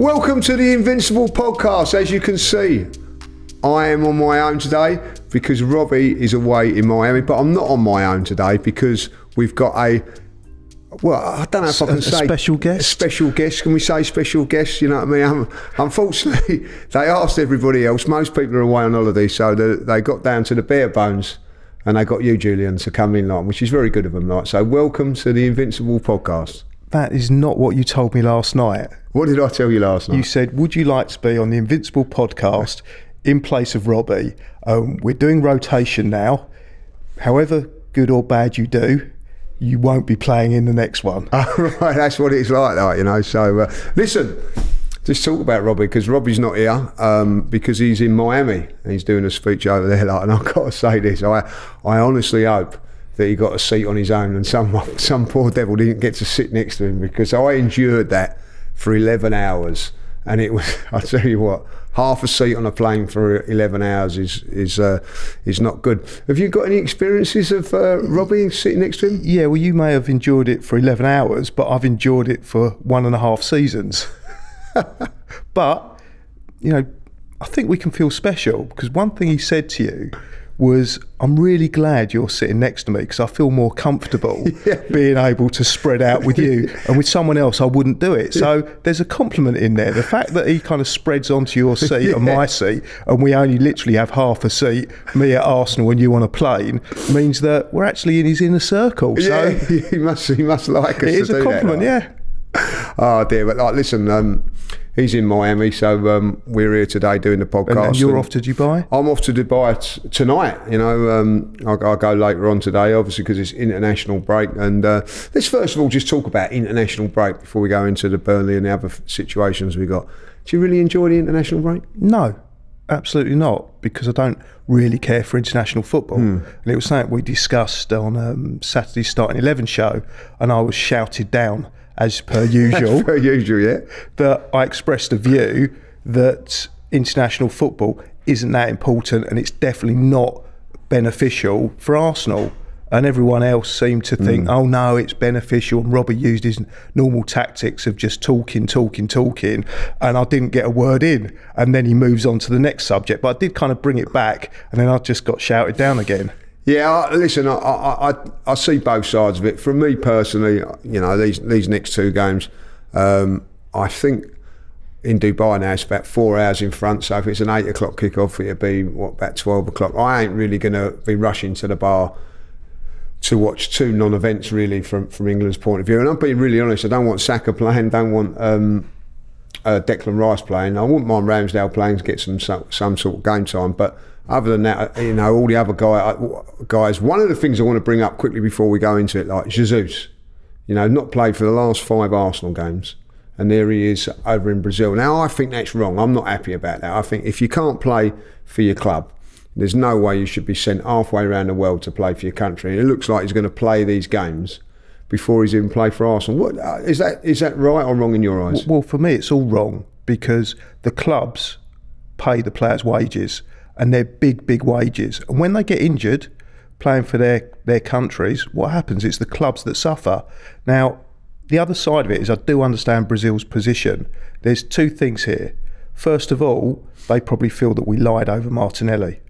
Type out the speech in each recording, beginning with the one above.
Welcome to the Invincible podcast. As you can see, I am on my own today because Robbie is away in Miami, but I'm not on my own today because we've got a well, I don't know if I can A- a say special guest? Special guest. Can we say special guest? You know what I mean? Um, unfortunately, they asked everybody else. Most people are away on holiday, so they, they got down to the bare bones, and they got you, Julian, to come in, like, which is very good of them. Like, so welcome to the Invincible podcast. That is not what you told me last night. What did I tell you last night? You said, Would you like to be on the Invincible podcast in place of Robbie? Um, we're doing rotation now. However good or bad you do, you won't be playing in the next one. Oh, right, that's what it's like, like you know. So, uh, listen, just talk about Robbie because Robbie's not here um, because he's in Miami and he's doing a speech over there. Like, and I've got to say this: I, I honestly hope that he got a seat on his own and some some poor devil didn't get to sit next to him because I endured that for eleven hours, and it was. I tell you what. Half a seat on a plane for 11 hours is is uh, is not good. Have you got any experiences of uh, Robbie sitting next to him? Yeah, well, you may have endured it for 11 hours, but I've endured it for one and a half seasons. but, you know, I think we can feel special because one thing he said to you was, I'm really glad you're sitting next to me because I feel more comfortable being able to spread out with you. And with someone else, I wouldn't do it. So there's a compliment in there. The fact that he kind of spreads onto your seat and my seat, and we only literally have half a seat, me at Arsenal and you on a plane, means that we're actually in his inner circle. So yeah, he must he must like us. it is to a do that, compliment, like. yeah. Oh dear, but like, listen, um, he's in Miami, so um, we're here today doing the podcast. And, and you're and off to Dubai? I'm off to Dubai t- tonight. You know, um, I'll, I'll go later on today, obviously because it's international break. And uh, let's first of all just talk about international break before we go into the Burnley and the other f- situations we got. Do you really enjoy the international break? No, absolutely not, because I don't really care for international football. And it was something we discussed on um, Saturday's starting 11 show, and I was shouted down, as per usual, Per usual, yeah. that I expressed a view that international football isn't that important and it's definitely not beneficial for Arsenal. And everyone else seemed to think, hmm. oh no, it's beneficial. And Robbie used his normal tactics of just talking, talking, talking. And I didn't get a word in. And then he moves on to the next subject. But I did kind of bring it back. And then I just got shouted down again. Yeah, listen, I, I, I, I see both sides of it. For me personally, you know, these these next two games, um, I think in Dubai now it's about four hours in front. So if it's an eight o'clock kickoff, it'll be what about twelve o'clock. I ain't really going to be rushing to the bar to watch two non-events really from from England's point of view. And I'm being really honest. I don't want Saka playing. Don't want. Um, uh, Declan Rice playing. I wouldn't mind Ramsdale playing to get some, some sort of game time, but other than that, you know, all the other guy, guys. One of the things I want to bring up quickly before we go into it, like Jesus, you know, not played for the last five Arsenal games, and there he is over in Brazil. Now, I think that's wrong. I'm not happy about that. I think if you can't play for your club, there's no way you should be sent halfway around the world to play for your country. And it looks like he's going to play these games before he's even played for Arsenal. What uh, is that? Is that right or wrong in your eyes? Well, for me, it's all wrong because the clubs pay the players' wages and they're big, big wages. And when they get injured playing for their, their countries, what happens? It's the clubs that suffer. Now, the other side of it is I do understand Brazil's position. There's two things here. First of all, they probably feel that we lied over Martinelli,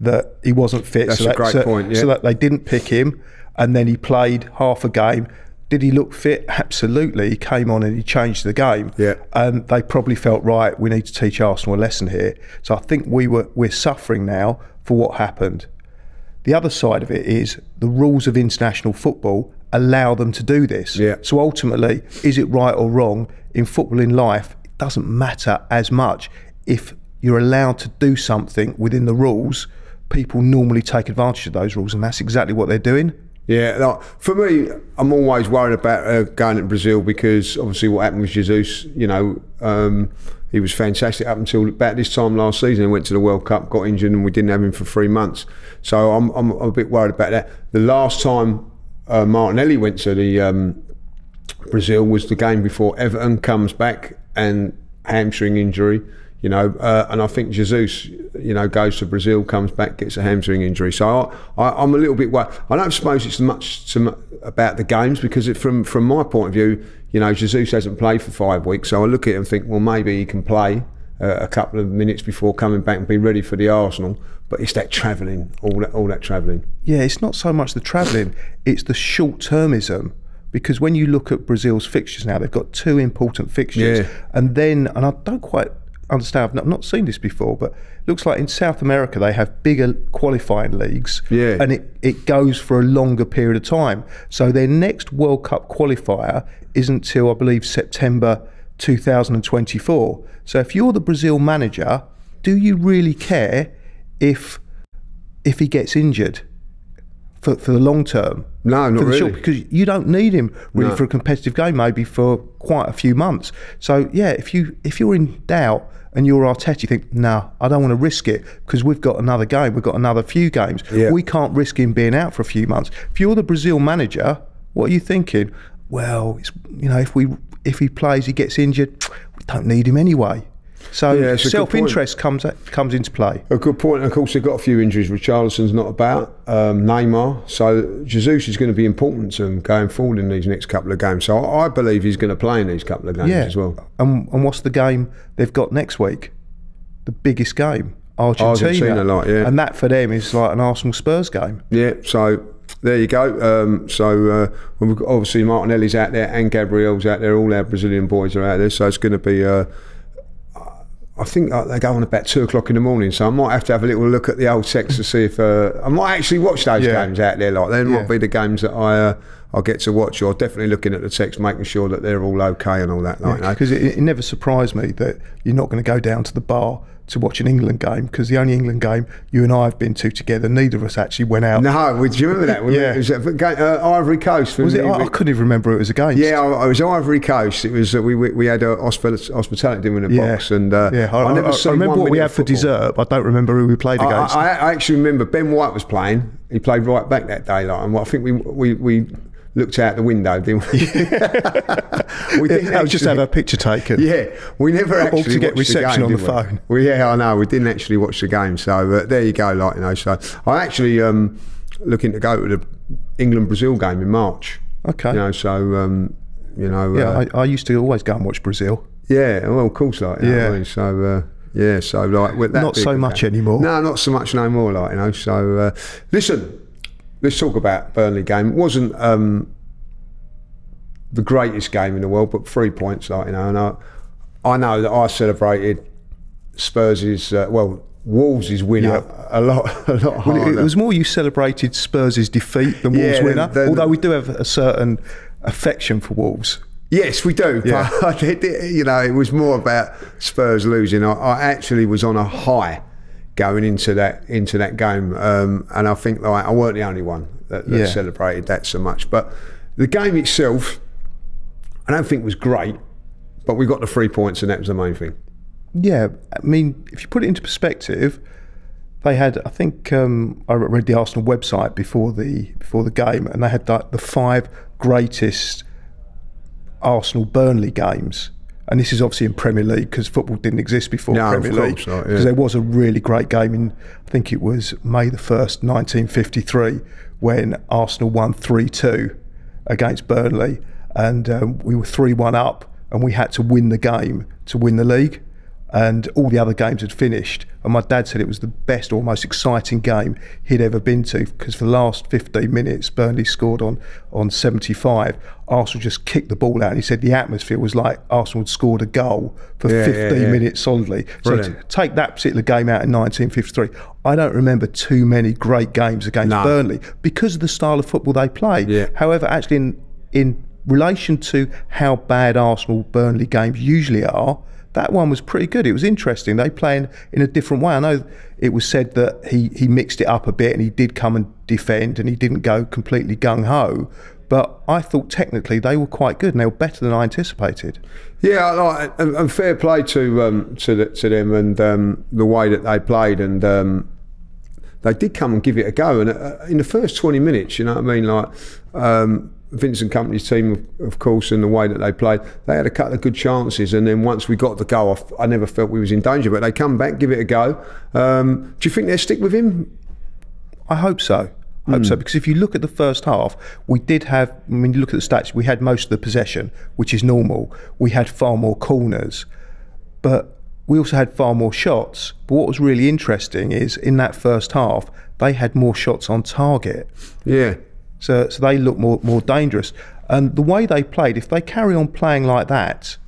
that he wasn't fit. That's so a that, great so, point, yeah. So that they didn't pick him, and then he played half a game. Did he look fit? Absolutely. He came on and he changed the game. Yeah. And they probably felt right. We need to teach Arsenal a lesson here. So I think we were we're suffering now for what happened. The other side of it is the rules of international football allow them to do this. Yeah. So ultimately, is it right or wrong in football in life? It doesn't matter as much if you're allowed to do something within the rules. People normally take advantage of those rules, and that's exactly what they're doing. Yeah, for me, I'm always worried about uh, going to Brazil because obviously what happened with Jesus, you know, um, he was fantastic up until about this time last season. He went to the World Cup, got injured, and we didn't have him for three months. So I'm, I'm a bit worried about that. The last time uh, Martinelli went to the um, Brazil was the game before Everton comes back and hamstring injury. You know, uh, and I think Jesus, you know, goes to Brazil, comes back, gets a hamstring injury. So I, I'm a little bit worried. I don't suppose it's much to, about the games because it, from from my point of view, you know, Jesus hasn't played for five weeks, so I look at it and think, well, maybe he can play uh, a couple of minutes before coming back and be ready for the Arsenal. But it's that travelling, all that, all that travelling. Yeah, it's not so much the travelling; it's the short termism. Because when you look at Brazil's fixtures now, they've got two important fixtures, Yeah. and then, and I don't quite understand. I've not, not seen this before, but it looks like in South America they have bigger qualifying leagues, Yeah. and it, it goes for a longer period of time. So their next World Cup qualifier isn't till I believe September 2024. So if you're the Brazil manager, do you really care if if he gets injured for, for the long term? No, not the short- really. because you don't need him really No. for a competitive game, maybe for quite a few months. So yeah, if you if you're in doubt and you're Arteta, you think, no, I don't want to risk it because we've got another game, we've got another few games. Yeah. We can't risk him being out for a few months. If you're the Brazil manager, what are you thinking? Well, it's, you know, if we if he plays, he gets injured, we don't need him anyway. So Yeah, it's a good point. self-interest comes comes into play. A good point. Of course, they've got a few injuries. Richarlison's not about. Um, Neymar. So Jesus is going to be important to them going forward in these next couple of games. So I, I believe he's going to play in these couple of games Yeah. as well. And and what's the game they've got next week? The biggest game, Argentina. Argentina, like, yeah. And that for them is like an Arsenal Spurs game. Yeah. So there you go. Um, so uh, we've got, obviously Martinelli's out there and Gabriel's out there. All our Brazilian boys are out there. So it's going to be. Uh, I think they go on about two o'clock in the morning, so I might have to have a little look at the old text to see if uh, I might actually watch those Yeah. games out there. Like they Yeah. might be the games that I uh, I get to watch. Or definitely looking at the text, making sure that they're all okay and all that. Like. Because it, it never surprised me that you're not going to go down to the bar to watch an England game because the only England game you and I have been to together, neither of us actually went out. No, do you remember that? Yeah. it was uh, Ivory Coast. Was it? I, I couldn't even remember who it was against. Yeah, I, I was Ivory Coast. It was uh, we we, we had a hospital, hospitality dinner in a yeah. box, and uh, yeah. I, I, never I, remember what we had for dessert. I don't remember who we played against. I, I actually remember Ben White was playing. He played right back that day, like, and I think we we, we looked out the window, didn't we? we didn't I was just actually- have a picture taken. Yeah, we never actually to get watched the reception game, on the we? phone. Well, yeah, I know. We didn't actually watch the game, so uh, there you go. Like you know, so I actually um, looking to go to the England Brazil game in March. Okay. You know, so um, you know, Yeah, uh, I, I used to always go and watch Brazil. yeah. Well, of course, like you know Yeah. mean? So. Uh, yeah, so like with that Not so much game- anymore. No, not so much no more. Like you know, so uh, listen, let's talk about Burnley game. It wasn't um, the greatest game in the world, but three points. Like you know, and I, I know that I celebrated Spurs' uh, well Wolves' winner a lot, a lot Well, harder. it, it was more you celebrated Spurs' defeat than Wolves' Yeah, winner. Although we do have a certain affection for Wolves. Yes, we do. Yeah. But you know, it was more about Spurs losing. I, I actually was on a high going into that into that game, um, and I think like I weren't the only one that, that Yeah. celebrated that so much. But the game itself, I don't think was great. But we got the three points, and that was the main thing. Yeah, I mean, if you put it into perspective, they had. I think um, I read the Arsenal website before the before the game, and they had like the five greatest Arsenal Burnley games. And this is obviously in Premier League because football didn't exist before No, Premier League. Because yeah. there was a really great game in, I think it was May the first, 1953, when Arsenal won three two against Burnley, and um, we were three one up, and we had to win the game to win the league. And all the other games had finished, and my dad said it was the best or most exciting game he'd ever been to because for the last 15 minutes, Burnley scored on on 75. Arsenal just kicked the ball out, and he said the atmosphere was like Arsenal had scored a goal for Yeah, 15 yeah, yeah. minutes solidly. So Brilliant. to take that particular game out in 1953, I don't remember too many great games against No. Burnley because of the style of football they play. However, actually, in, in relation to how bad Arsenal Burnley games usually are, that one was pretty good. It was interesting. They play in, a different way. I know it was said that he, he mixed it up a bit and he did come and defend and he didn't go completely gung ho. But I thought technically they were quite good and they were better than I anticipated. Yeah, and, and fair play to um, to the, to them and um, the way that they played, and um, they did come and give it a go. And uh, in the first twenty minutes, you know what I mean, like um, Vincent Kompany's team, of, of course, and the way that they played, they had a couple of good chances. And then once we got the goal, I never felt we was in danger. But they come back, give it a go. Um, do you think they'll stick with him? I hope so. I hope so because if you look at the first half, we did have. I mean, you look at the stats. We had most of the possession, which is normal. We had far more corners, but we also had far more shots. But what was really interesting is in that first half, they had more shots on target. Yeah. So, so they look more more dangerous. And the way they played, if they carry on playing like that,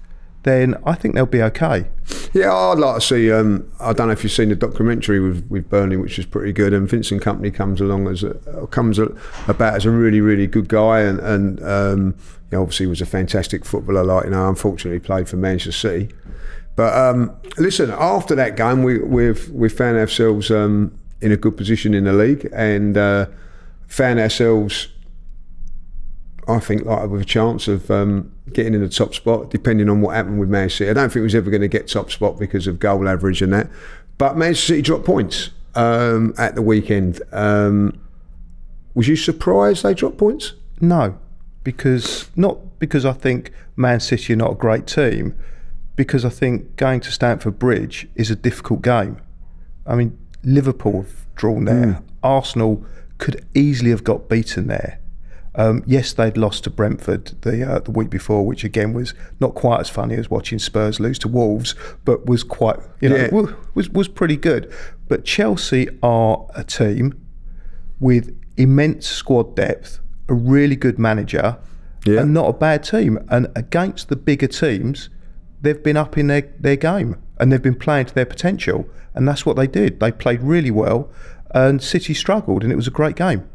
then I think they'll be okay. Yeah, I'd like to see. Um, I don't know if you've seen the documentary with, with Burnley, which is pretty good. And Vincent Kompany comes along as a, comes a, about as a really really good guy, and and um, obviously was a fantastic footballer. Like you know, unfortunately played for Manchester City. But um, listen, after that game, we, we've we found ourselves um, in a good position in the league and uh, found ourselves, I think, like with a chance of um, getting in the top spot, depending on what happened with Man City. I don't think we was ever going to get top spot because of goal average and that. But Man City dropped points um, at the weekend. Um, was you surprised they dropped points? No, because not because I think Man City are not a great team because I think going to Stamford Bridge is a difficult game. I mean, Liverpool have drawn there. Mm. Arsenal could easily have got beaten there. Um, yes, they'd lost to Brentford the uh, the week before, which again was not quite as funny as watching Spurs lose to Wolves, but was quite you know yeah. was was pretty good. But Chelsea are a team with immense squad depth, a really good manager, yeah. and not a bad team. And against the bigger teams, they've been up in their, their game and they've been playing to their potential. And that's what they did. They played really well, and City struggled, and it was a great game.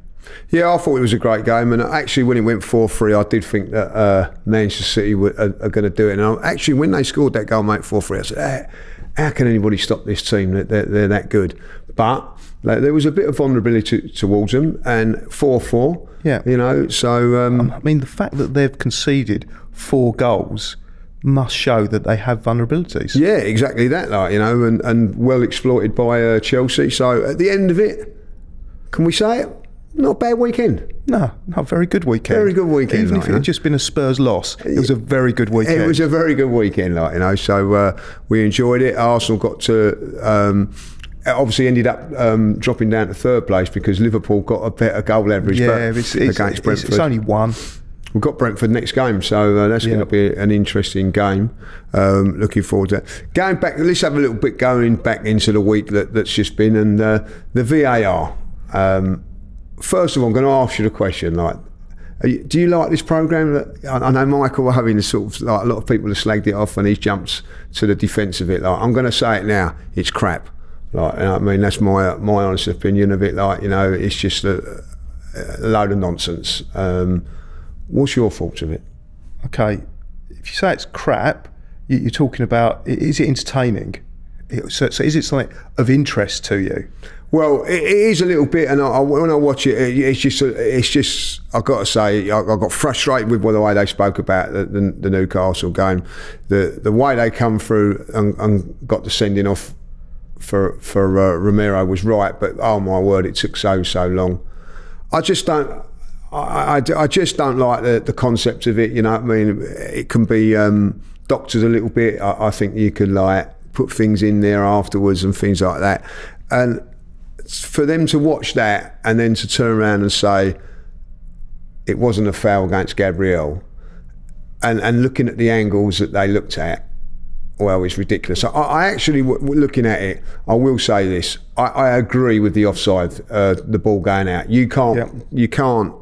Yeah, I thought it was a great game, and actually, when it went four three, I did think that uh, Manchester City were, are, are going to do it. And I, actually, when they scored that goal, mate, four three, I said, how, how can anybody stop this team? They're, they're that good. But like, there was a bit of vulnerability to, towards them, and four four. Yeah, you know. So um, I mean, the fact that they've conceded four goals must show that they have vulnerabilities. Yeah, exactly that, like, you know, and, and well exploited by uh, Chelsea. So at the end of it, can we say it? Not a bad weekend. No, not very good weekend. Very good weekend. Even like, if it had just been a Spurs loss, it was a very good weekend. It was a very good weekend, like you know. So uh, we enjoyed it. Arsenal got to. Um, obviously ended up um, dropping down to third place because Liverpool got a better goal average yeah, it's, it's, against Brentford. It's, it's only one. We've got Brentford next game, so uh, that's yeah. going to be an interesting game. Um, looking forward to it. Going back, let's have a little bit going back into the week that, that's just been and uh, the VAR. Um, first of all, I'm going to ask you the question: like, you, do you like this program? I, know Michael Owen sort of like a lot of people have slagged it off, and he jumps to the defence of it. Like, I'm going to say it now: it's crap. Like, you know I mean, that's my my honest opinion of it. Like, you know, it's just a, a load of nonsense. Um, What's your thoughts of it? Okay, if you say it's crap, you're talking about is it entertaining? So, so is it something of interest to you? Well, it is a little bit, and I, when I watch it, it's just, it's just. I've got to say, I, got frustrated with the way they spoke about the, the, the Newcastle game, the the way they come through and, and got the sending off for for uh, Romero was right, but oh my word, it took so so long. I just don't. I, I, I, just don't like the, the concept of it. You know, I mean, it can be um, doctored a little bit. I, I, think you could like put things in there afterwards and things like that. And for them to watch that and then to turn around and say it wasn't a foul against Gabriel, and and looking at the angles that they looked at, well, it's ridiculous. I, I actually, w- looking at it, I will say this: I, I agree with the offside, uh, the ball going out. You can't, yep. you can't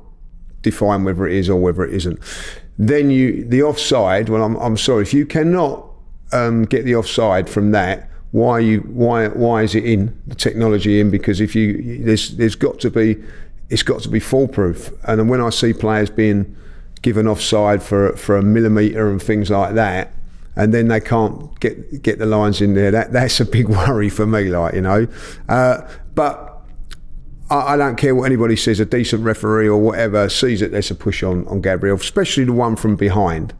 define whether it is or whether it isn't. Then you the offside. Well, I'm, I'm sorry if you cannot um, get the offside from that. Why you why why is it in the technology in? Because if you there's there's got to be it's got to be foolproof. And when I see players being given offside for for a millimetre and things like that, and then they can't get get the lines in there. That that's a big worry for me. Like you know, uh, but I, I, don't care what anybody says. A decent referee or whatever sees it. There's a push on on Gabriel, especially the one from behind.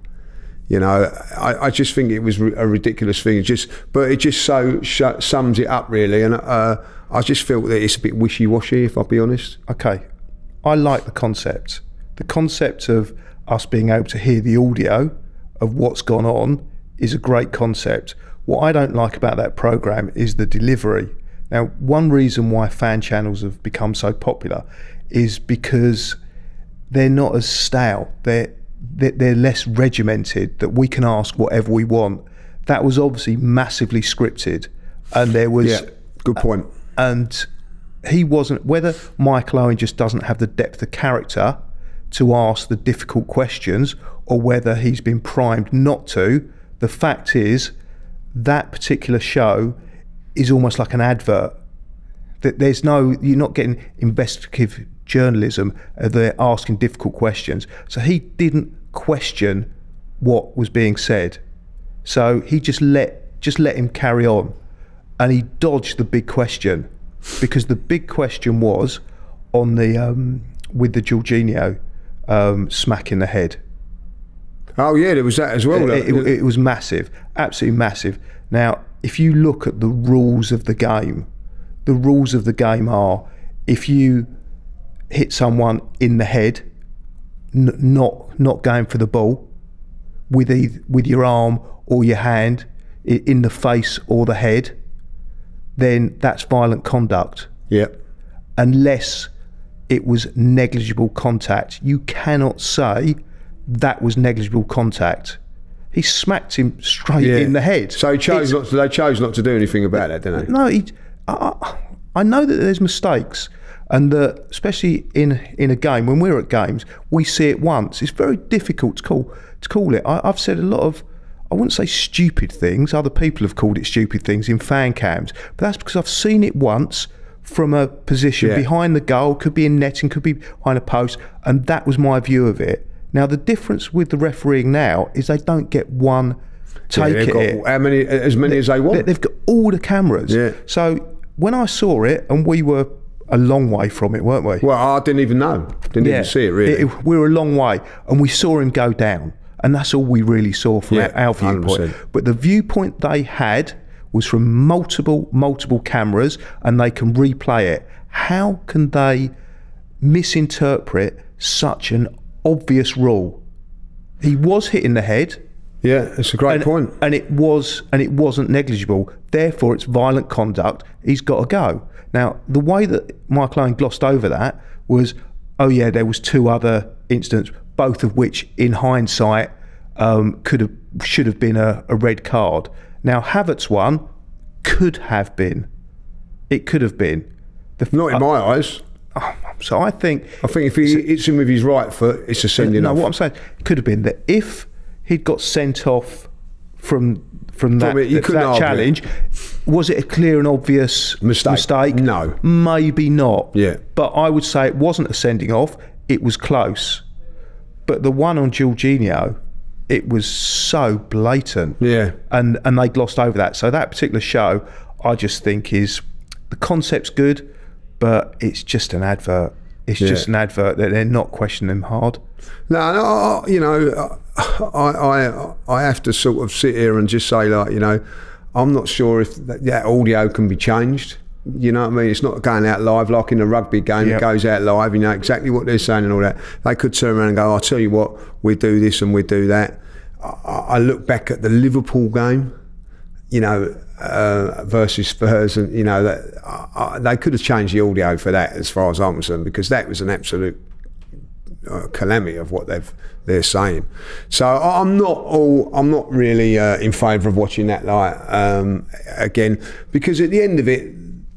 You know, I, I just think it was a ridiculous thing. Just, but it just so sums it up really, and uh, I just feel that it's a bit wishy washy. If I'll be honest. Okay, I like the concept. The concept of us being able to hear the audio of what's gone on is a great concept. What I don't like about that program is the delivery now, one reason why fan channels have become so popular is because they're not as stale. They're they're, they're less regimented. That we can ask whatever we want. That was obviously massively scripted, and there was Yeah, good point. Uh, and he wasn't whether Michael Owen just doesn't have the depth of character to ask the difficult questions or whether he's been primed not to the fact is that particular show is almost like an advert that there's no you're not getting investigative journalism uh, they're asking difficult questions so he didn't question what was being said so he just let just let him carry on and he dodged the big question because the big question was on the um, with the Jorginho um, smack in the head. Oh yeah, there was that as well. It, it- it was massive, absolutely massive. Now, if you look at the rules of the game, the rules of the game are if you hit someone in the head, n- not not going for the ball with either, with your arm or your hand in the face or the head, then that's violent conduct yeah, unless it was negligible contact. You cannot say that was negligible contact. He smacked him straight yeah. in the head. So he chose It's- not to. They chose not to do anything about that, didn't they? No, he, I, I I know that there's mistakes, and that especially in in a game when we're at games, we see it once. It's very difficult to call to call it. I, I've said a lot of. I wouldn't say stupid things. Other people have called it stupid things in fan cams, but that's because I've seen it once from a position Yeah. behind the goal, could be in netting, could be behind a post, and that was my view of it. Now the difference with the refereeing now is they don't get one take Yeah, they've got it. how many? As many as they They- want. They've got all the cameras. Yeah. So when I saw it, and we were a long way from it, weren't we? Well, I didn't even know. Didn't even see it really. we were a long way, and we saw him go down, and that's all we really saw from Yeah, our, our viewpoint. 100%. But the viewpoint they had was from multiple, multiple cameras, and they can replay it. How can they misinterpret such an obvious rule? He was hit in the head yeah, it's a great and, point. and it was and it wasn't negligible. Therefore, it's violent conduct. He's got to go. Now, the way that Michael Owen glossed over that was, oh yeah, there was two other incidents, both of which, in hindsight, um, could have should have been a, a red card. Now, Havertz one could have been. It could have been. The, Not in my eyes. So I think I think if he hits him with his right foot, it's a sending no, off. what I'm saying could have been that if he'd got sent off from from that, that, that challenge, was it a clear and obvious Mistake. mistake? No. maybe not. Yeah. but I would say it wasn't a sending off. It was close. But the one on Jorginho, it was so blatant. Yeah. and and they glossed over that. So that particular show, I just think is the concept's good, but it's just an advert. It's Yeah. just an advert that they're not questioning them hard. No, no, I- you know, I, I, I have to sort of sit here and just say, like, you know, I'm not sure if that, that audio can be changed. You know what I mean? It's not going out live like in a rugby game. Yep. It goes out live. You know exactly what they're saying and all that. They could turn around and go, "I'll tell you what, we do this and we do that." I, I look back at the Liverpool game. You know, uh, versus Spurs, and you know that I, I, they could have changed the audio for that, as far as I'm concerned, because that was an absolute uh, calamity of what they've they're saying. So I'm not all I'm not really uh, in favour of watching that like um, again because at the end of it,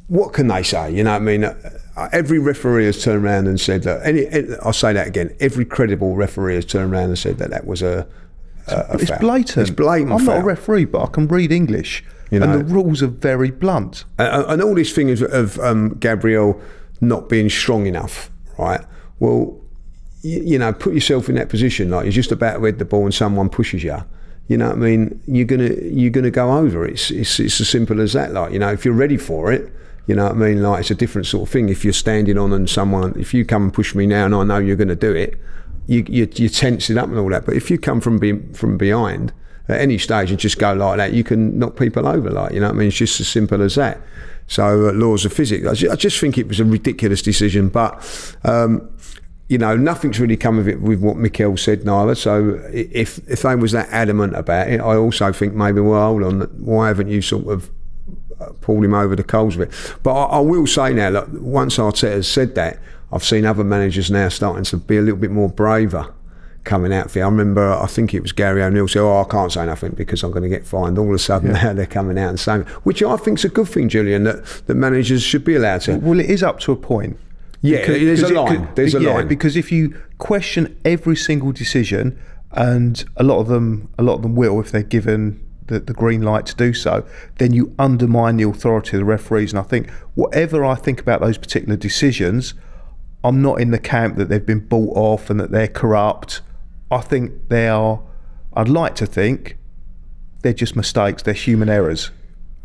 what can they say? You know I mean? Uh, Every referee has turned around and said that. Any, I'll say that again. Every credible referee has turned around and said that that was a. a, a It's foul. blatant. It's blatant. I'm not a referee, but I can read English, You and the rules are very blunt. Uh, and all this thing of, of um, Gabriel not being strong enough, right? Well, you, you know, put yourself in that position. Like you're just about to head the ball and someone pushes you. You know what I mean? You're gonna you're gonna go over. It's it's it's as simple as that. Like you know, if you're ready for it. You know what I mean? Like it's a different sort of thing. If you're standing on and someone, if you come and push me now, and I know you're going to do it, you you you tense it up and all that. But if you come from be, from behind at any stage and just go like that, you can knock people over. Like you know I mean? It's just as simple as that. So uh, laws of physics. I ju- I just think it was a ridiculous decision, but. Um, you know, nothing's really come of it with what Mikel said neither. So if if they was that adamant about it, I also think maybe, well, hold on, why haven't you sort of uh, pulled him over the coals with it? But I, I will say now, look, once Arteta said that, I've seen other managers now starting to be a little bit more braver coming out for you. I remember, I think it was Gary O'Neill said, "Oh, I can't say nothing because I'm going to get fined." All of a sudden, now they're coming out and saying, which I think is a good thing, Julian, that that managers should be allowed to. Well, it is up to a point. Yeah, there's a line. could- There's a yeah, line. because if you question every single decision, and a lot of them, a lot of them will, if they're given the, the green light to do so, then you undermine the authority of the referees. And I think whatever I think about those particular decisions, I'm not in the camp that they've been bought off and that they're corrupt. I think they are. I'd like to think they're just mistakes. They're human errors.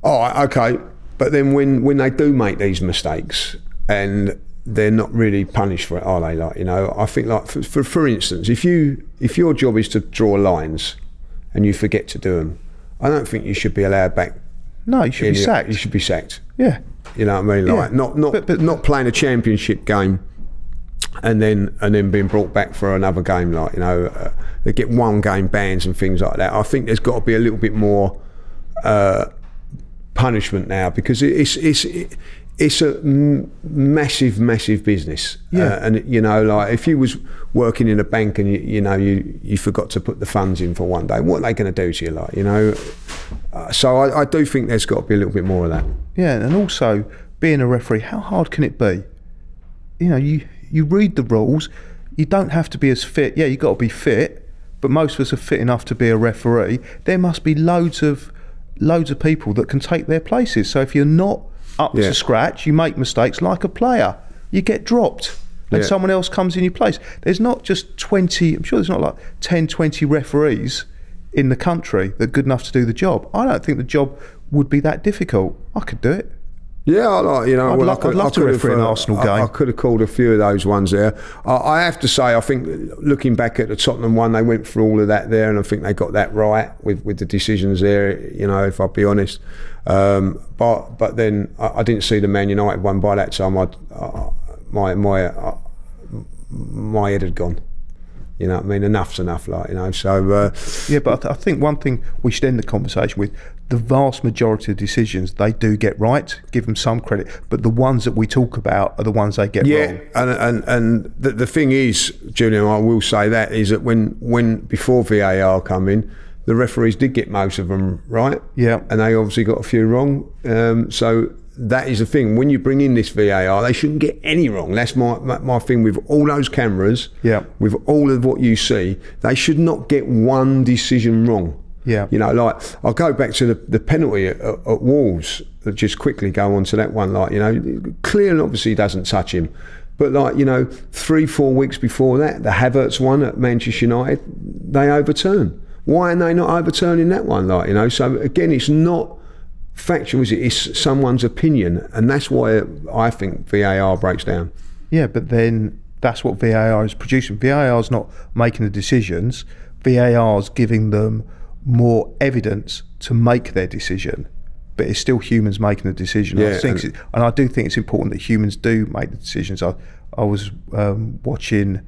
Right, okay. But then when, when they do make these mistakes and they're not really punished for it, are they? Like, you know, I think like for, for, for instance, if you if your job is to draw lines and you forget to do them, I don't think you should be allowed back. No, you should in be sacked. You should be sacked. yeah. You know what I mean? Like Yeah. not not But- but- not playing a championship game and then and then being brought back for another game. Like you know, uh, they get one game bans and things like that. I think there's got to be a little bit more uh, punishment now because it's it's it's a m- massive massive business. Yeah. Uh, and you know, like if you was working in a bank and you, you know you you forgot to put the funds in for one day, what are they going to do to you? Like you know. Uh, so I, I do think there's got to be a little bit more of that. Yeah, and also being a referee, how hard can it be? You know, you you read the rules. You don't have to be as fit. Yeah, you got to be fit, but most of us are fit enough to be a referee. There must be loads of loads of people that can take their places. So if you're not up Yeah. to scratch, you make mistakes like a player. You get dropped. And Yeah. someone else comes in your place. There's not just 20, I'm sure there's not like 10, 20 referees in the country that are good enough to do the job. I don't think the job would be that difficult. I could do it. Yeah, I like you know. I'd well, lo- I could, I'd love I to could referee have, an Arsenal game. I, could have called a few of those ones there. I, I have to say, I think looking back at the Tottenham one, they went through all of that there, and I think they got that right with, with the decisions there. You know, if I'll be honest. Um, but but then I, I didn't see the Man United one by that time. I, I my my uh, my head had gone. You know what I mean? Enough's enough, like you know. So uh, Yeah, but I, th- I think one thing we should end the conversation with the vast majority of decisions they do get right, give them some credit, but the ones that we talk about are the ones they get Yeah, wrong. and and and the, the thing is, Julian, I will say that is that when when before VAR come in, the referees did get most of them right. Yeah. and they obviously got a few wrong. Um, so that is the thing. When you bring in this VAR, they shouldn't get any wrong. That's my my, my thing with all those cameras. Yeah. with all of what you see, they should not get one decision wrong. Yeah. You know, like I'll go back to the, the penalty at, at, Wolves. Uh, just quickly go on to that one. Like you know, clear and obviously doesn't touch him, but like you know, three four weeks before that, the Havertz one at Manchester United, they overturn. Why are they not overturning that one? Like you know, so again, it's not factual, is it? It's someone's opinion, and that's why I think VAR breaks down. Yeah, but then that's what VAR is producing. VAR is not making the decisions. VAR is giving them more evidence to make their decision. But it's still humans making the decision. I think, and- and I do think it's important that humans do make the decisions. I, I was um, watching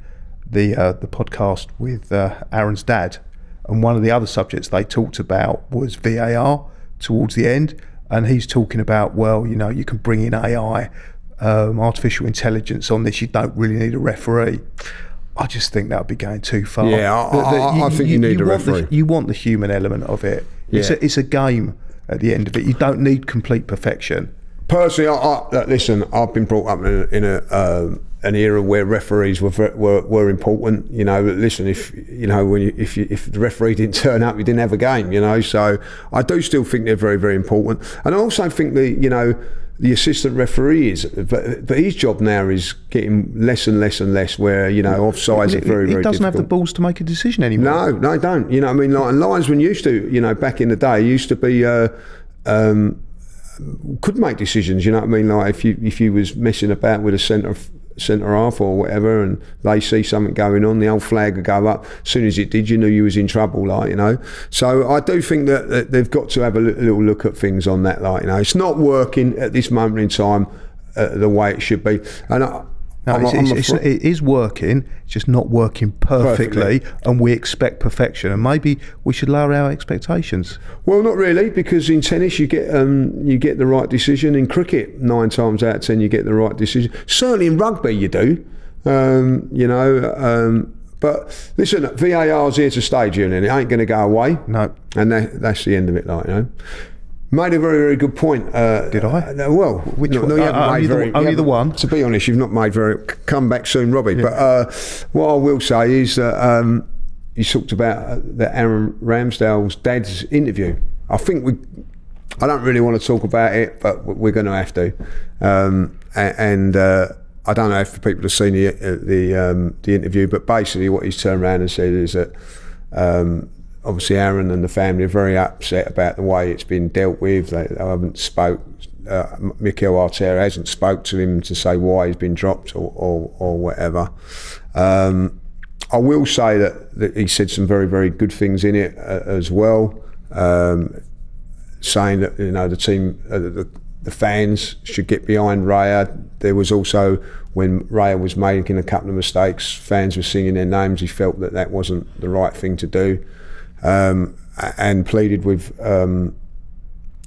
the uh, the podcast with uh, Aaron's dad, and one of the other subjects they talked about was VAR towards the end, and he's talking about well, you know, you can bring in AI, um, artificial intelligence on this. You don't really need a referee. I just think that would be going too far. Yeah, I- I- I think you need a want the- referee. you want the human element of it. It's Yeah. a it's a game at the end of it. You don't need complete perfection. Personally, I, I, listen, I've been brought up in a, in a um, an era where referees were, were were important. You know, listen, if you know when you, if you, if the referee didn't turn up, you didn't have a game. You know, so I do still think they're very very important, and I also think that you know the assistant referee is, but, but his job now is getting less and less and less. Where you know offsides are very he very doesn't have the balls to make a decision anymore. No, no, I don't. You know, what I mean, like and linesmen used to, you know, back in the day, used to be, uh, um, could make decisions. You know what I mean? Like if you if you was messing about with a centre centre half or whatever, and they see something going on, the old flag would go up. As soon as it did, you knew you was in trouble. Like you know. So I do think that, that they've got to have a little look at things on that. Like you know, it's not working at this moment in time uh, the way it should be, and. I, No, I'm- it's, I'm it's, it is working, it's just not working perfectly, and we expect perfection. And maybe we should lower our expectations. Well, not really, because in tennis you get um, you get the right decision. In cricket, nine times out of ten you get the right decision. Certainly in rugby you do. Um, you know, um, but listen, VAR's here to stay, Julian. And it ain't going to go away. No. and that, that's the end of it. Like you know. Made a very, very good point. Uh, Did I? uh, well, Which no, one? no, you Uh, haven't only made the- very, you only the one? To be honest, you've not made very. Come back soon, Robbie. But uh, what I will say is that um, you talked about uh, the Aaron Ramsdale's dad's interview. I think we. I don't really want to talk about it, but we're going to have to. Um, and uh, I don't know if people have seen the the, um, the interview, but basically what he's turned around and said is that um, obviously Aaron and the family are very upset about the way it's been dealt with. They, they haven't spoke. Uh, Mikel Arteta hasn't spoke to him to say why he's been dropped or or, or whatever. Um, I will say that, that he said some very very good things in it uh, as well. Um, saying that you know the team, uh, the, the fans should get behind Raya. There was also when Raya was making a couple of mistakes, fans were singing their names. He felt that that wasn't the right thing to do, um, and pleaded with um,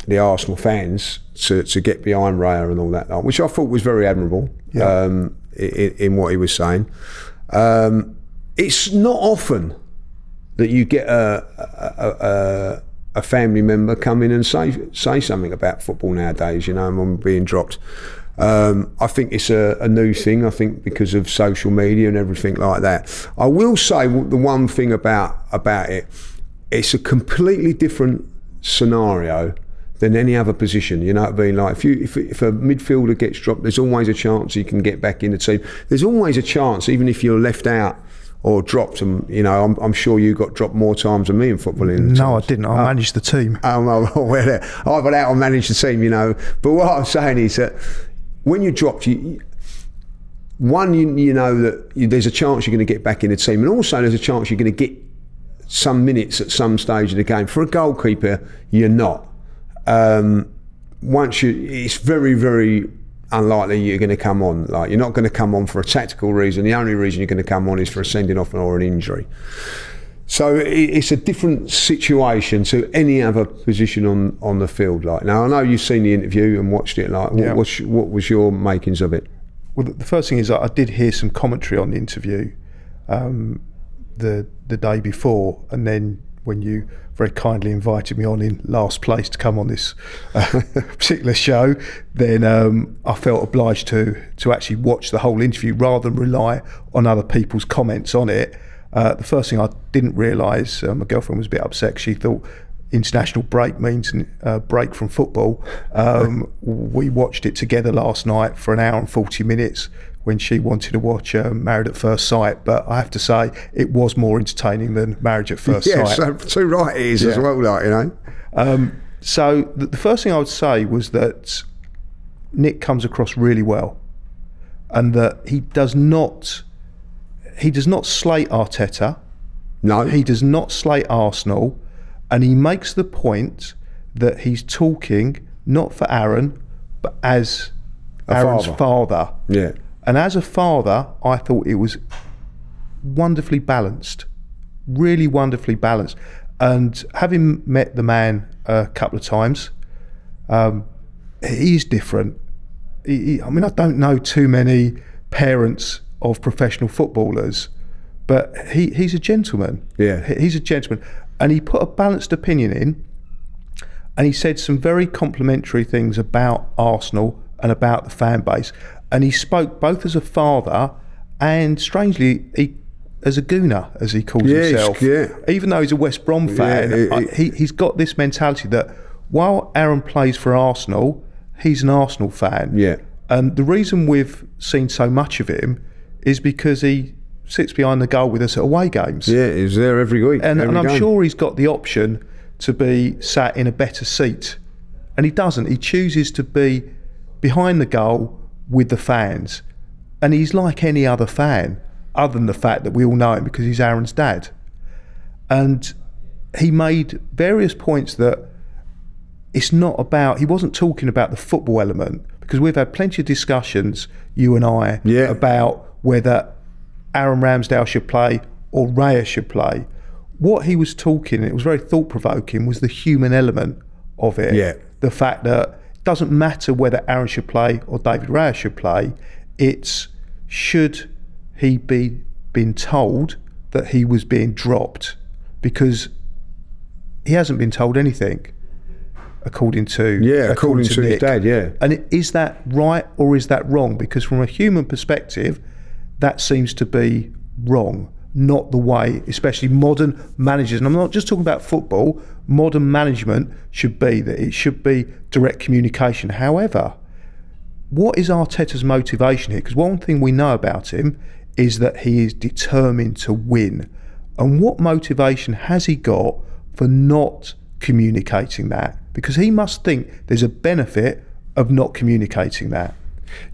the Arsenal fans to, to get behind Raya and all that, which I thought was very admirable um, in, in what he was saying. Um, it's not often that you get a, a, a, a family member come in and say say something about football nowadays. You know, and when being dropped. Um, I think it's a, a new thing. I think because of social media and everything like that. I will say the one thing about about it, it's a completely different scenario than any other position. You know what I mean? Like if you if, if a midfielder gets dropped, there's always a chance he can get back in the team. There's always a chance, even if you're left out or dropped. And you know, I'm, I'm sure you got dropped more times than me in football. In No, I didn't. I managed the team. Um, well, well, I've been out and managed the team, you know. But what I'm saying is that when you're dropped, you, you- one, you, you know that you, there's a chance you're going to get back in the team, and also there's a chance you're going to get some minutes at some stage of the game. For a goalkeeper, you're not. Um, once you, it's very, very unlikely you're going to come on. Like you're not going to come on for a tactical reason. The only reason you're going to come on is for a sending off or an injury. So it's a different situation to any other position on, on the field. Like now, I know you've seen the interview and watched it. Like, what, Yeah. what's, what was your makings of it? Well, the- the first thing is I did hear some commentary on the interview um, the the day before, and then when you very kindly invited me on in last place to come on this uh, particular show, then um, I felt obliged to to actually watch the whole interview rather than rely on other people's comments on it. Uh, the first thing I didn't realise, uh, my girlfriend was a bit upset. She thought international break means uh, break from football. Um, we watched it together last night for an hour and 40 minutes when she wanted to watch uh, Married at First Sight. But I have to say, it was more entertaining than Marriage at First Yeah, Sight. so too right it is as well. Like you know, Um, so the, the first thing I would say was that Nick comes across really well, and that he does not he does not slate Arteta. no, He does not slate Arsenal, and he makes the point that he's talking not for Aaron, but as A Aaron's father. father. yeah, And as a father, I thought it was wonderfully balanced, really wonderfully balanced. And having met the man a couple of times, um, he's different. He, he- I mean, I don't know too many parents of professional footballers, but he, he's a gentleman. Yeah. He- he's a gentleman, and he put a balanced opinion in, and he said some very complimentary things about Arsenal and about the fan base, and he spoke both as a father and, strangely, he, as a gooner, as he calls Yeah, himself. yeah. Even though he's a West Brom fan, he- I- he, he's got this mentality that while Aaron plays for Arsenal, he's an Arsenal fan. Yeah. And the reason we've seen so much of him is because he sits behind the goal with us at away games. yeah. He's there every week, And, every and I'm game. sure he's got the option to be sat in a better seat. And he doesn't. He chooses to be behind the goal with the fans. And he's like any other fan, other than the fact that we all know him because he's Aaron's dad. And he made various points that it's not about, he wasn't talking about the football element because we've had plenty of discussions, you and I, Yeah. about whether Aaron Ramsdale should play or Raya should play. What he was talking, it was very thought provoking, was the human element of it. Yeah. The fact that doesn't matter whether Aaron should play or David Raya should play, it's should he be been told that he was being dropped because he hasn't been told anything according to Yeah, according to his Nick. dad, yeah. And is that right or is that wrong? Because from a human perspective, that seems to be wrong, not the way, especially modern managers. And I'm not just talking about football. Modern management should be that it should be direct communication. However, what is Arteta's motivation here? Because one thing we know about him is that he is determined to win. And what motivation has he got for not communicating that? Because he must think there's a benefit of not communicating that.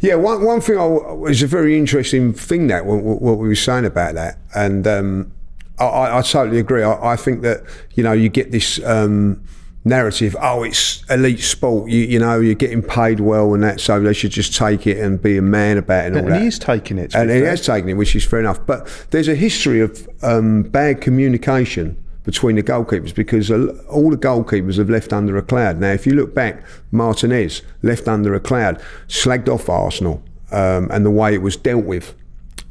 Yeah, one, one thing I, was a very interesting thing that what, what we were saying about that, and um, I- I, totally agree. I, I think that you know you get this um, narrative. Oh, it's elite sport. You, you know, you're getting paid well and that, so they should just take it and be a man about it and all And that. he is taking it. and he has taken it, which is fair enough. But there's a history of um, bad communication between the goalkeepers because all the goalkeepers have left under a cloud. Now, if you look back, Martinez left under a cloud, slagged off Arsenal um, and the way it was dealt with,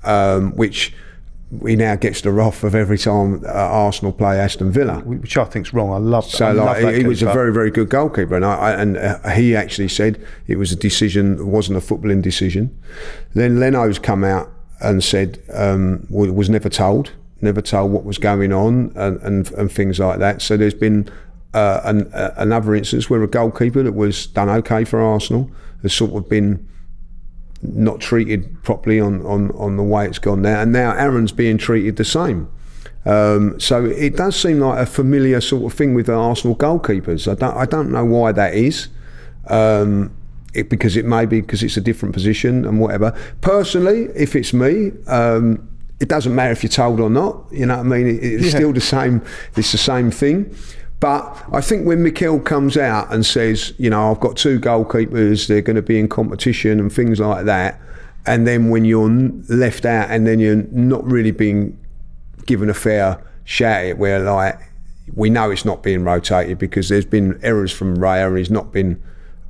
um, which he now gets the wrath of every time uh, Arsenal play Aston Villa. which I think is wrong. I love. So I love like that he, he was a very very good goalkeeper, and I, I and uh, he actually said it was a decision, it wasn't a footballing decision. Then Leno's come out and said um, was never told, never told what was going on and and, and things like that. So there's been uh, an, uh, another instance where a goalkeeper that was done okay for Arsenal has sort of been not treated properly on, on, on the way it's gone now. And now Aaron's being treated the same. Um, so it does seem like a familiar sort of thing with the Arsenal goalkeepers. I don't, I don't know why that is. Um, it, because it may be because it's a different position and whatever. Personally, if it's me, um, it doesn't matter if you're told or not. You know what I mean? It, it's Yeah. still the same. It's the same thing. But I think when Mikel comes out and says, you know, I've got two goalkeepers, they're going to be in competition and things like that, and then when you're left out and then you're not really being given a fair shout at it, where like we know it's not being rotated because there's been errors from Raya and he's not been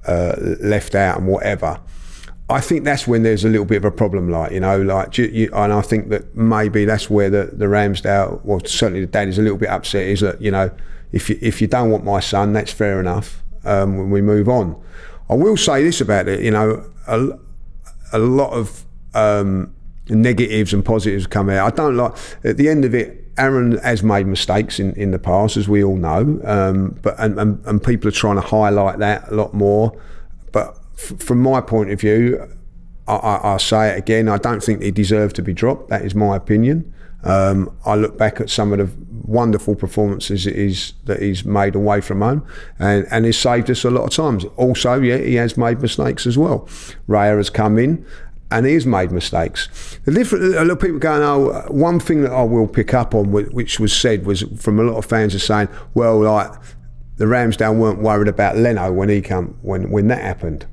uh, left out and whatever. I think that's when there's a little bit of a problem, like you know, like ju- you, and I think that maybe that's where the the Ramsdale, well, certainly the dad is a little bit upset. Is that you know, if you if you don't want my son, that's fair enough. Um, when we move on, I will say this about it. You know, a, a lot of um, negatives and positives come out. I don't like at the end of it. Aaron has made mistakes in, in the past, as we all know, um, but and, and, and people are trying to highlight that a lot more. But from my point of view, I, I, I'll say it again. I don't think he deserved to be dropped. That is my opinion. Um, I look back at some of the wonderful performances that he's, that he's made away from home, and and he's saved us a lot of times. Also, yeah, he has made mistakes as well. Raya has come in. And he's made mistakes. The different, a lot of people going, oh, one thing that I will pick up on, which was said, was from a lot of fans are saying, well, like the Ramsdale weren't worried about Leno when he come when when that happened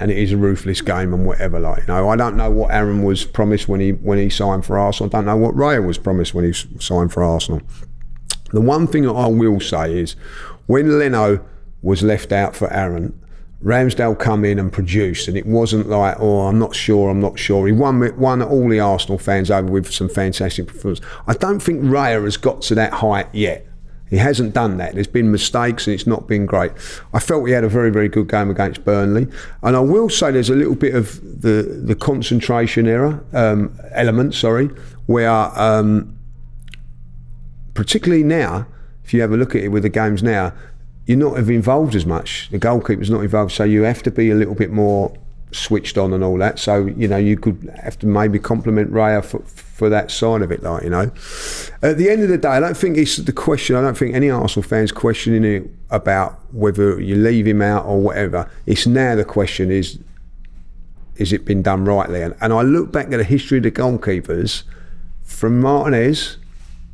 and it is a ruthless game and whatever. Like you know, I don't know what Aaron was promised when he when he signed for Arsenal. I don't know what Raya was promised when he signed for Arsenal. The one thing that I will say is, when Leno was left out for Aaron, Ramsdale come in and produced, and it wasn't like, oh, I'm not sure, I'm not sure. He won won all the Arsenal fans over with some fantastic performance. I don't think Raya has got to that height yet. He hasn't done that. There's been mistakes and it's not been great. I felt he had a very, very good game against Burnley. And I will say there's a little bit of the, the concentration error, um, element, sorry, where, um, particularly now, if you have a look at it with the games now, you're not involved as much. The goalkeeper's not involved, so you have to be a little bit more switched on and all that. So you know you could have to maybe compliment Raya for, for that side of it, like you know. At the end of the day, I don't think it's the question. I don't think any Arsenal fans questioning it about whether you leave him out or whatever. It's now the question is is it been done rightly? And, and I look back at the history of the goalkeepers from Martinez,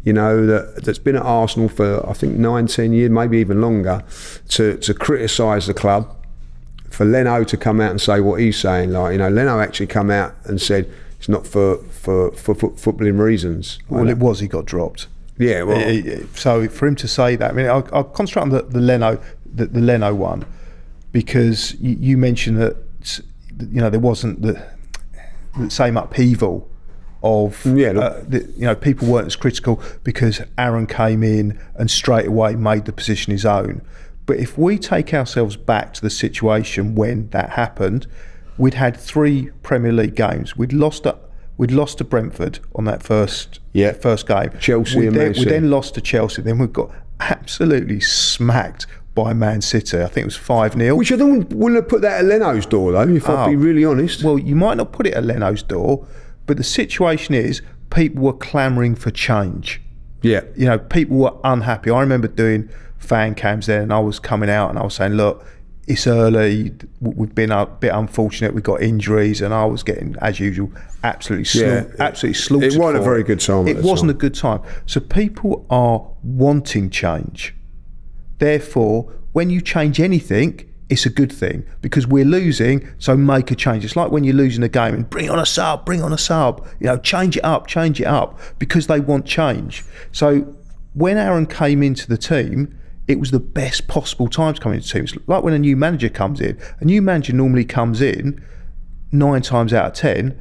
you know, that, that's been at Arsenal for, I think, nine, ten years, maybe even longer, to, to criticise the club for Leno to come out and say what he's saying, like you know, Leno actually come out and said it's not for for for, for footballing reasons. Well, it was. He got dropped. Yeah, well, Eh, eh, so for him to say that, I mean, I'll, I'll concentrate on the, the Leno, the, the Leno one, because you, you mentioned that you know there wasn't the, the same upheaval of Yeah, uh, the, you know people weren't as critical because Aaron came in and straight away made the position his own. But if we take ourselves back to the situation when that happened, we'd had three Premier League games. We'd lost to, we'd lost to Brentford on that first Yeah. first game. Chelsea we then, we then lost to Chelsea. Then we got absolutely smacked by Man City. I think it was five 0 which I don't wouldn't have put that at Leno's door though. If I'd be Oh. really honest. Well, you might not put it at Leno's door, but the situation is people were clamouring for change. yeah, You know, people were unhappy. I remember doing fan cams then, and I was coming out and I was saying, look, it's early. We've been a bit unfortunate. We've got injuries, and I was getting, as usual, absolutely, slau- Yeah, absolutely slaughtered. it wasn't a very good time It wasn't time. a good time. So people are wanting change. Therefore, when you change anything, it's a good thing because we're losing, so make a change. It's like when you're losing a game and bring on a sub, bring on a sub, you know, change it up, change it up because they want change. So when Aaron came into the team, it was the best possible time to come into the team. It's like when a new manager comes in. A new manager normally comes in nine times out of ten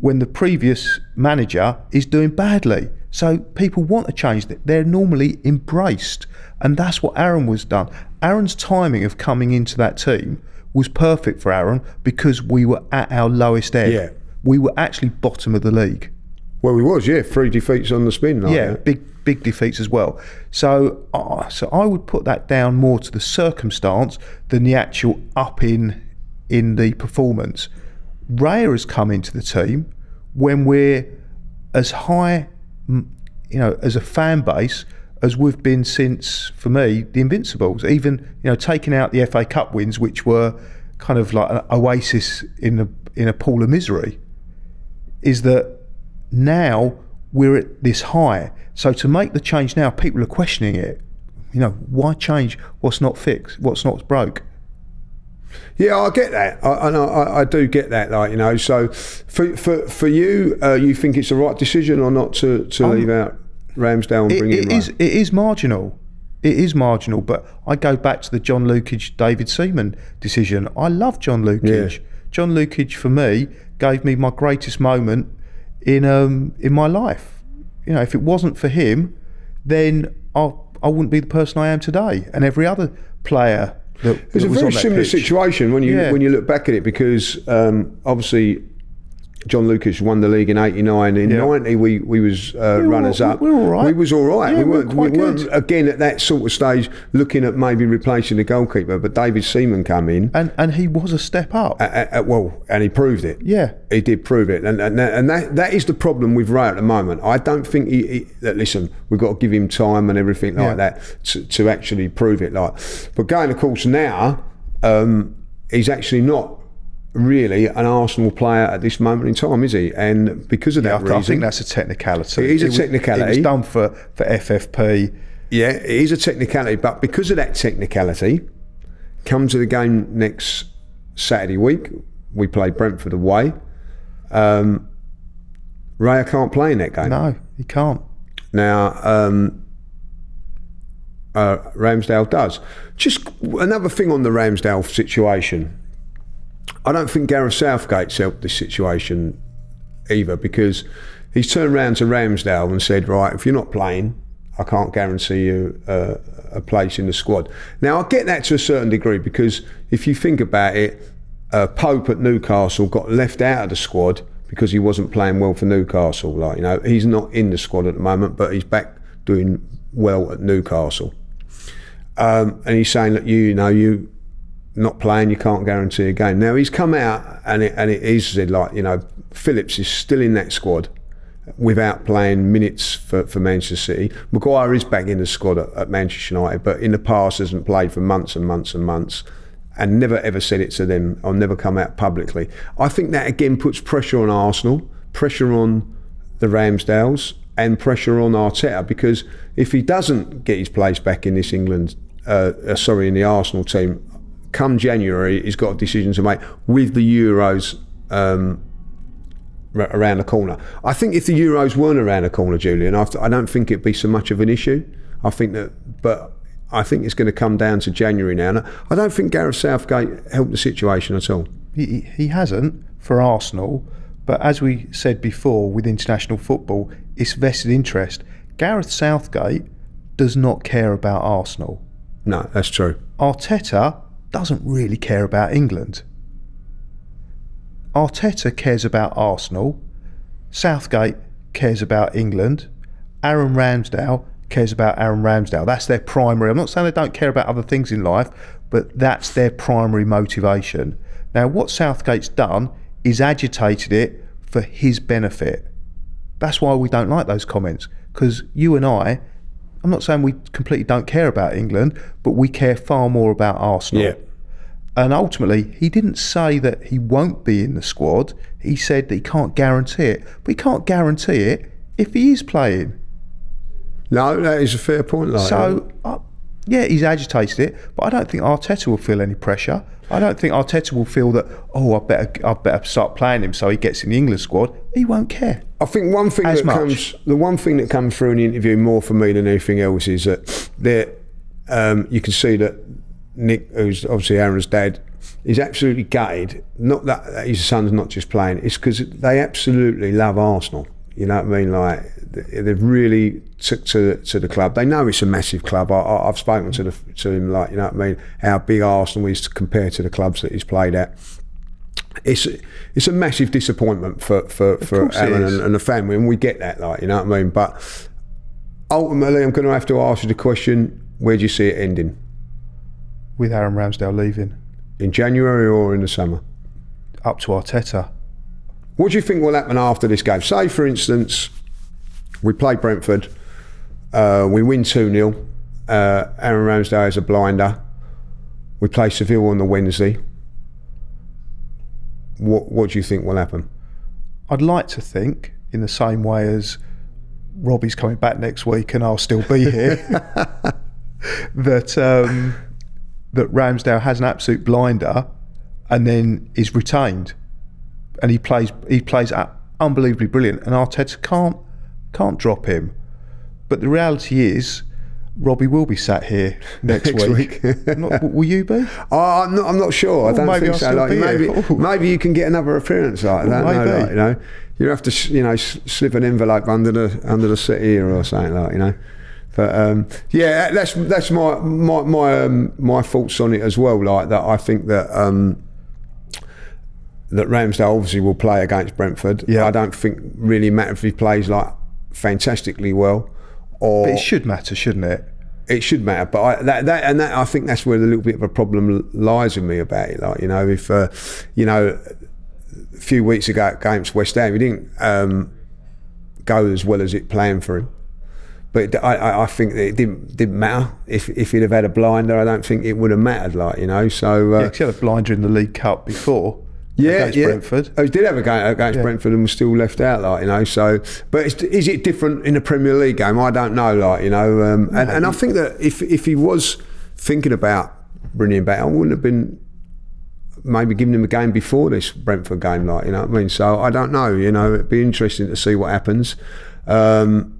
when the previous manager is doing badly. So people want a change. They're normally embraced. And that's what Aaron was done. Aaron's timing of coming into that team was perfect for Aaron because we were at our lowest ebb. Yeah. We were actually bottom of the league. well, we was. Yeah, three defeats on the spin. Like Yeah, that. big big defeats as well. So, uh, so I would put that down more to the circumstance than the actual up in in the performance. Raya has come into the team when we're as high, you know, as a fan base as we've been since, for me, the Invincibles. Even you know, taking out the FA Cup wins, which were kind of like an oasis in a in a pool of misery is that now we're at this high. So to make the change now, people are questioning it. You know, why change what's not fixed, what's not broke? Yeah, I get that. I, and I, I, I do get that. Like you know, so for for for you, uh, you think it's the right decision or not to to leave out Ramsdale and It, bring in it Ray? is it is marginal. It is marginal, but I go back to the John Lukic, David Seaman decision. I love John Lukic. Yeah. John Lukic for me gave me my greatest moment in um in my life. You know, if it wasn't for him, then I I wouldn't be the person I am today. And every other player that, It's that a very similar pitch. situation when you Yeah. when you look back at it because um, obviously John Lukic won the league in '89. In Yeah. '90, we we was uh, runners all- up. we were all right. We was all right. Yeah, we we were weren't. quite we weren't good. again at that sort of stage looking at maybe replacing the goalkeeper. But David Seaman come in. and and he was a step up. Well, and he proved it. Yeah. he did prove it, and and, that- and that that is the problem with Ray at the moment. I don't think he, he that listen. We've got to give him time and everything like Yeah. that to, to actually prove it. Like, but going of course now, um, he's actually not really an Arsenal player at this moment in time, is he? And because of I, that I reason, think that's a technicality. It is a technicality. It was done for, for FFP. Yeah, it is a technicality, but because of that technicality, come to the game next Saturday week. We play Brentford away. Um, Raya can't play in that game. No, he can't. Now, um, uh, Ramsdale does. Just another thing on the Ramsdale situation. I don't think Gareth Southgate's helped this situation either because he's turned around to Ramsdale and said, right, if you're not playing, I can't guarantee you uh, a place in the squad. Now, I get that to a certain degree because if you think about it, uh, Pope at Newcastle got left out of the squad because he wasn't playing well for Newcastle. Like you know, he's not in the squad at the moment, but he's back doing well at Newcastle. Um, and he's saying that you, you know you not playing, you can't guarantee a game. Now he's come out and it, and it is said like you know Phillips is still in that squad without playing minutes for, for Manchester City. Maguire is back in the squad at, at Manchester United, but in the past hasn't played for months and months and months. And never ever said it to them or never come out publicly. I think that again puts pressure on Arsenal, pressure on the Ramsdales, and pressure on Arteta because if he doesn't get his place back in this England, uh, uh, sorry, in the Arsenal team come January, he's got a decision to make with the Euros um, r- around the corner. I think if the Euros weren't around the corner, Julian, I I don't think it'd be so much of an issue. I think that, but I think it's going to come down to January now. And I don't think Gareth Southgate helped the situation at all. He, he hasn't for Arsenal, but as we said before with international football, it's vested interest. Gareth Southgate does not care about Arsenal. No, that's true. Arteta doesn't really care about England. Arteta cares about Arsenal. Southgate cares about England. Aaron Ramsdale cares about Aaron Ramsdale. That's their primary. I'm not saying they don't care about other things in life, but that's their primary motivation. Now, what Southgate's done is agitated it for his benefit. That's why we don't like those comments because you and I, I'm not saying we completely don't care about England, but we care far more about Arsenal. Yeah. And ultimately, he didn't say that he won't be in the squad. He said that he can't guarantee it. But he can't guarantee it if he is playing. No, that is a fair point. Like So, uh, yeah, he's agitated it, but I don't think Arteta will feel any pressure. I don't think Arteta will feel that, oh, I better, I better start playing him so he gets in the England squad. He won't care. I think one thing that much. comes, the one thing that comes through in the interview more for me than anything else is that there, um, you can see that Nick, who's obviously Aaron's dad, is absolutely gutted. Not that that his son's not just playing; it's because they absolutely love Arsenal. You know what I mean? Like they've really took to to the club. They know it's a massive club. I, I, I've spoken to the, to him like you know what I mean. How big Arsenal is compared to the clubs that he's played at it's it's a massive disappointment for for, for Aaron and, and the family, and we get that, like you know what I mean. But ultimately, I'm going to have to ask you the question: Where do you see it ending? With Aaron Ramsdale leaving, In January or in the summer? up to Arteta. What do you think will happen after this game? Say, for instance, we play Brentford, uh, we win 2 0. Uh, Aaron Ramsdale is a blinder. We play Seville on the Wednesday. What, what do you think will happen? I'd like to think, in the same way as Robbie's coming back next week and I'll still be here, that um, that Ramsdale has an absolute blinder and then is retained, and he plays he plays unbelievably brilliant, and Arteta can't can't drop him. But the reality is. Robbie will be sat here next, Next week. Not- will you be? Oh, I'm not, I'm not sure. I don't maybe think I'll so. Like, here. maybe, maybe you can get another appearance. Like, know. maybe. Like, you know, you have to, you know, slip an envelope under the under the seat here or something like, you know. But um, yeah, that's that's my my my um, my thoughts on it as well. Like that, I think that. Um, that Ramsdale obviously will play against Brentford. Yeah. I don't think really matter if he plays like fantastically well, or But it should matter, shouldn't it? it should matter, but I, that, that and that I think that's where the little bit of a problem lies with me about it. Like you know, if uh, you know, a few weeks ago against West Ham, he didn't um, go as well as it planned for him. But I- I, I think that it didn't didn't matter if if he'd have had a blinder. I don't think it would have mattered. Like you know, so uh, Yeah, he had a blinder in the League Cup before yeah, against yeah. Brentford. Oh, he did have a game against Brentford and was still left out, like you know. So, but is, is it different in a Premier League game? I don't know, like you know. Um, and, and I think that if if he was thinking about bringing him back, I wouldn't have been maybe giving him a game before this Brentford game, like you know what I mean. So I don't know, you know. It'd be interesting to see what happens. Um,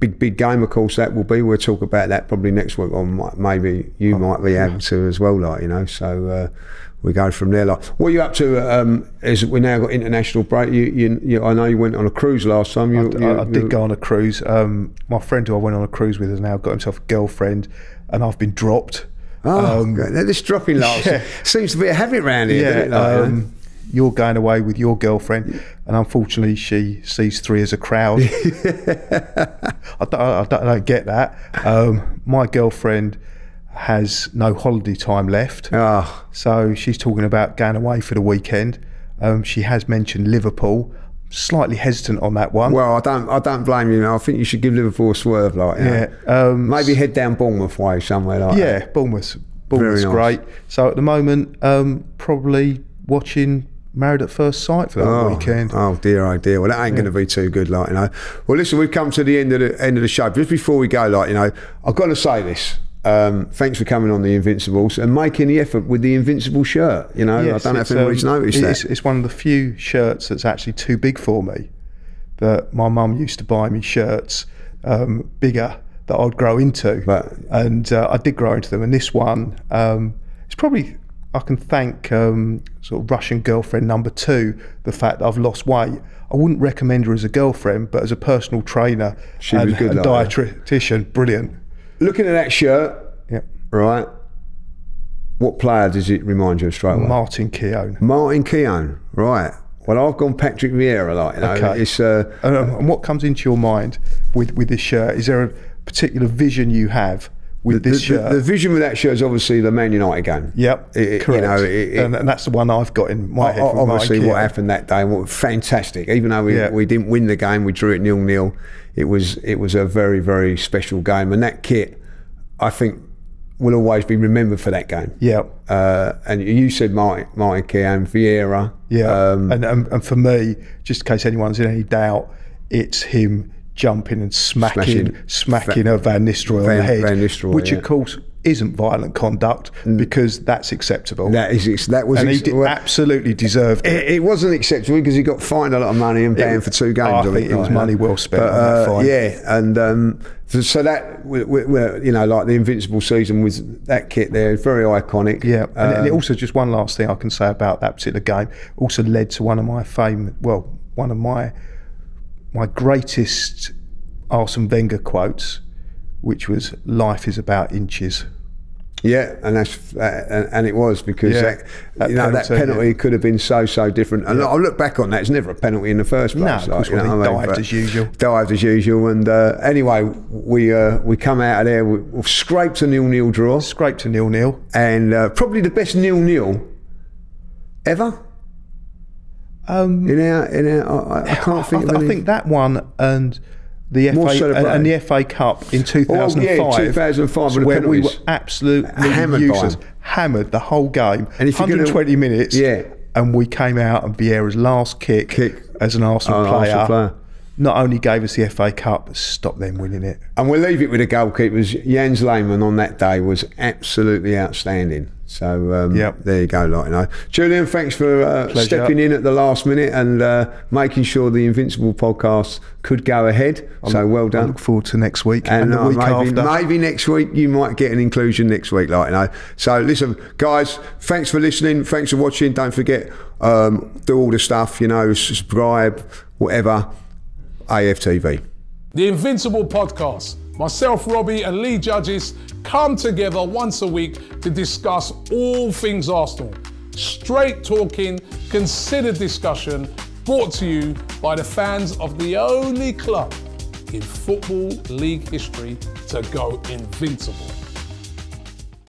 big big game, of course, that will be. We'll talk about that probably next week, or maybe you might be able to as well, like you know. So uh, we go from there. Like, what are you up to? Um, is we now got international break? You, you, you, I know you went on a cruise last time. You, I, I you- did go on a cruise. Um, my friend who I went on a cruise with has now got himself a girlfriend, and I've been dropped. Oh, Um, this dropping last yeah. seems to be a habit round here. yeah, Like, um, you're going away with your girlfriend, and unfortunately, she sees three as a crowd. I, don't, I, don't, I don't get that. Um, my girlfriend has no holiday time left. Oh, So she's talking about going away for the weekend. Um, she has mentioned Liverpool. Slightly hesitant on that one. well, I don't, I don't blame you. I think you should give Liverpool a swerve, like yeah. Um, Maybe head down Bournemouth way somewhere like that. yeah, Bournemouth. Bournemouth's nice. great. So at the moment, um, probably watching Married at First Sight for that Oh, weekend. Oh dear, oh dear. Well, that ain't going to be too good, like you know. Well, listen, we've come to the end of the end of the show. Just before we go, like you know, I've got to say this. Um, thanks for coming on the Invincibles and making the effort with the Invincible shirt. You know, Yes, I don't know if anybody's um, noticed it's, that. It's one of the few shirts that's actually too big for me. That my mum used to buy me shirts um, bigger that I'd grow into, But- and uh, I did grow into them. And this one, um, it's probably I can thank um, sort of Russian girlfriend number two the fact that I've lost weight. I wouldn't recommend her as a girlfriend, but as a personal trainer She and, was good and like dietitian, brilliant. Looking at that shirt, Yeah, right? What player does it remind you of straight away? Martin Keown. Martin Keown, right? Well, I've gone Patrick Vieira, like you know. Okay. It's uh, And, um, and what comes into your mind with, with this shirt? Is there a particular vision you have with the, this the, shirt? the vision with that shirt is obviously the Man United game. yep, It- correct. You know, it, it, and, that's the one I've got in my head. Obviously Martin what happened that day what fantastic even though we, Yeah. we didn't win the game we drew it nil nil it was it was a very very special game and that kit I think will always be remembered for that game Yeah, uh, and you said Martin, Martin Keown Vieira yeah. um, and, and and for me, just in case anyone's in any doubt, it's him jumping and smacking, Smashing smacking a Van Nistelrooy on the head, Van Nistelrooy, which yeah. of course isn't violent conduct because that's acceptable. that is that was and he did, well, absolutely deserved it. it, it wasn't acceptable because he got fined a lot of money and banned for two games. I think it was like that. money well spent But, on that uh, fine. Yeah, and um, so, so that we, we, you know, like the Invincible season with that kit there, very iconic. Yeah, and, and it Um, also just one last thing I can say about that particular game also led to one of my fame, well, one of my my greatest Arsene Wenger quotes, which was "Life is about inches." Yeah, and that's uh, and, it was because Yeah, that, that you know that penalty, penalty yeah. could have been so so different. And I look back on that; it's never a penalty in the first No, place. of course you know He I mean? dived as usual. Dived as usual. And uh, anyway, we uh, we come out of there. We, we've scraped a nil nil draw, Scraped to nil nil. and uh, probably the best nil nil ever. Um, In our in our, I, I can't I, think th- of I think that one and the More FA and, and the FA Cup in 2005. Oh, 2005 with the where we were absolutely Hammered useless, hammered the whole game. And if you're gonna- 120 minutes. Yeah. and we came out and Vieira's last kick, Kick. as an Arsenal, Oh, player, Arsenal player. Not only gave us the FA Cup, but stopped them winning it. And we'll leave it with the goalkeepers. Jens Lehmann on that day was absolutely outstanding. So um, Yep. there you go, like you know. Julian, thanks for uh, stepping in at the last minute and uh, making sure the Invincible podcast could go ahead. so well I done. look forward to next week and, And the uh, week maybe, after. maybe next week you might get an inclusion next week, like you know. So listen, guys, thanks for listening. Thanks for watching. Don't forget, um, do all the stuff, you know, subscribe, whatever. AFTV. The Invincible podcast. Myself, Robbie, and Lee Judges come together once a week to discuss all things Arsenal. Straight talking, considered discussion, brought to you by the fans of the only club in Football League history to go invincible.